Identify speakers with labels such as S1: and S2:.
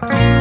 S1: Bye.